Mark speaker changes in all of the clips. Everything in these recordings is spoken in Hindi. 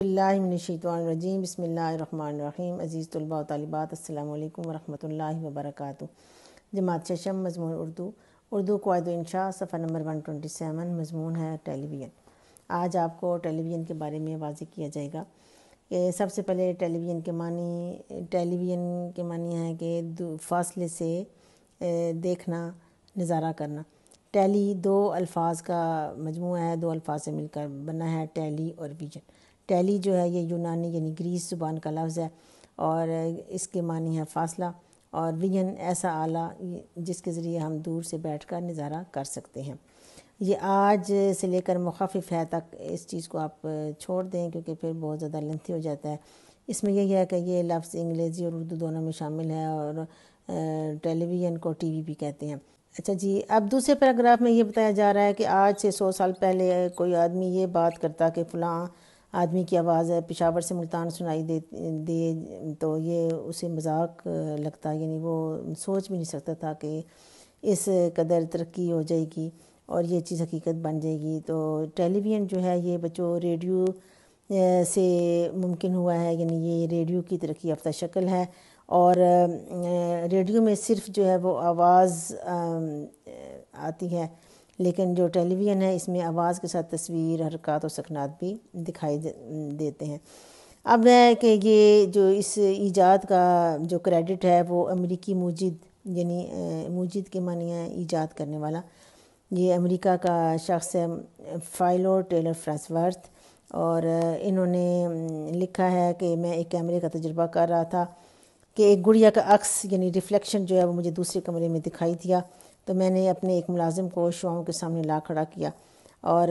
Speaker 1: अज़ीम बसमीम अज़ीज़ तलबा तलबात अल्लाम वरहमल वबरक जमात शशम, मजमून उर्दू। उर्दू कायद इंशा, सफ़ा नंबर वन ट्वेंटी सेवन, मजमून है टेलीविज़न। आज आपको टेलीविज़न के बारे में वाज किया जाएगा। कि सबसे पहले टेलीविज़न के मानी, टेलीविज़न के मानी है कि फासले से देखना, नज़ारा करना। टेली दो अल्फाज का मजमू है, दो अल्फाज से मिलकर बना है टेली और विजन। टैली जो है, ये यूनानी यानी ग्रीस ज़ुबान का लफ्ज़ है और इसके मानी है फासला और विजन ऐसा आला जिसके ज़रिए हम दूर से बैठ कर नज़ारा कर सकते हैं। ये आज से लेकर मुखफ़ है तक इस चीज़ को आप छोड़ दें क्योंकि फिर बहुत ज़्यादा लेंथी हो जाता है। इसमें यही है कि ये लफ्ज़ अंग्रेज़ी और उर्दू दोनों में शामिल है और टेलीविज़न को टीवी भी कहते हैं। अच्छा जी, अब दूसरे पैराग्राफ में ये बताया जा रहा है कि आज से सौ साल पहले कोई आदमी ये बात करता कि फ़लाँ आदमी की आवाज़ है, पेशावर से मुल्तान सुनाई दे दे तो ये उसे मज़ाक लगता यानी वो सोच भी नहीं सकता था कि इस कदर तरक्की हो जाएगी और ये चीज़ हकीकत बन जाएगी। तो टेलीविज़न जो है, ये बच्चों, रेडियो से मुमकिन हुआ है, यानी ये रेडियो की तरक्की याफ्ता शक्ल है। और रेडियो में सिर्फ़ जो है वो आवाज़ आती है लेकिन जो टेलीविज़न है, इसमें आवाज़ के साथ तस्वीर, हरकत और सकनात भी दिखाई देते हैं। अब है कि ये जो इस ईजाद का जो क्रेडिट है, वो अमेरिकी मुजिद, यानी मुजिद के मानी है ईजाद करने वाला। ये अमेरिका का शख्स है, फाइलो टेलर फ्रांसवर्थ, और इन्होंने लिखा है कि मैं एक कैमरे का तजुर्बा कर रहा था कि एक गुड़िया का अक्स, यानी रिफ्लेक्शन जो है, वो मुझे दूसरे कमरे में दिखाई दिया। तो मैंने अपने एक मुलाजिम को शुआओं के सामने ला खड़ा किया और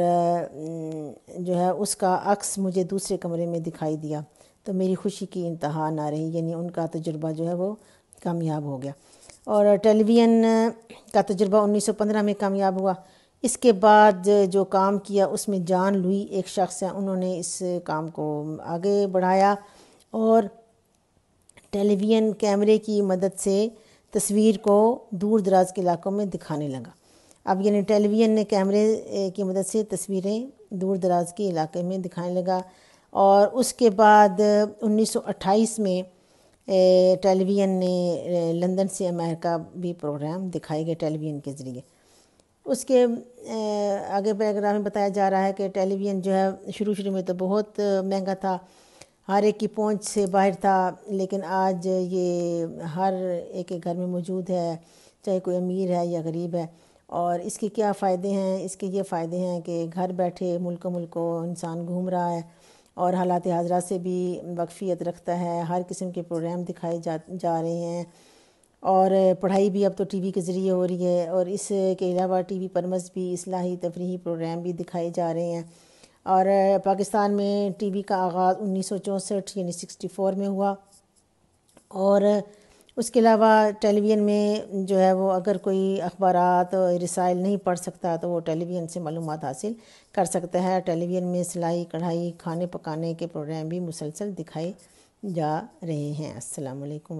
Speaker 1: जो है उसका अक्स मुझे दूसरे कमरे में दिखाई दिया। तो मेरी खुशी की इंतहा ना रही, यानी उनका तजुर्बा जो है वो कामयाब हो गया। और टेलीविज़न का तजुर्बा 1915 में कामयाब हुआ। इसके बाद जो काम किया, उसमें जान लुई एक शख्स है, उन्होंने इस काम को आगे बढ़ाया और टेलीविज़न कैमरे की मदद से तस्वीर को दूर दराज के इलाकों में दिखाने लगा। अब यानी टेलीविज़न ने कैमरे की मदद से तस्वीरें दूर दराज के इलाके में दिखाने लगा और उसके बाद 1928 में टेलीविज़न ने लंदन से अमेरिका भी प्रोग्राम दिखाए गए टेलीविज़न के ज़रिए। उसके आगे पैराग्राफ में बताया जा रहा है कि टेलीविज़न जो है शुरू शुरू में तो बहुत महँगा था हर एक की पहुँच से बाहर था, लेकिन आज ये हर एक घर में मौजूद है, चाहे कोई अमीर है या गरीब है। और इसके क्या फ़ायदे हैं? इसके ये फ़ायदे हैं कि घर बैठे मुल्क मुल्क इंसान घूम रहा है और हालात हाजरा से भी वक्फियत रखता है। हर किस्म के प्रोग्राम दिखाए जा जा रहे हैं। और पढ़ाई भी अब तो टीवी के ज़रिए हो रही है और इसके अलावा टीवी पर भी असलाही तफरी प्रोग्राम भी दिखाए जा रहे हैं। और पाकिस्तान में टीवी का आगाज़ उन्नीस सौ चौंसठ यानी सिक्सटी फोर में हुआ। और, उसके अलावा टेलीविज़न में जो है वो अगर कोई अखबार रसाइल नहीं पढ़ सकता तो वो टेलीविज़न से मालूम हासिल कर सकता है। टेलीविज़न में सिलाई, कढ़ाई, खाने पकाने के प्रोग्राम भी मुसलसल दिखाए जा रहे हैं। अस्सलाम वालेकुम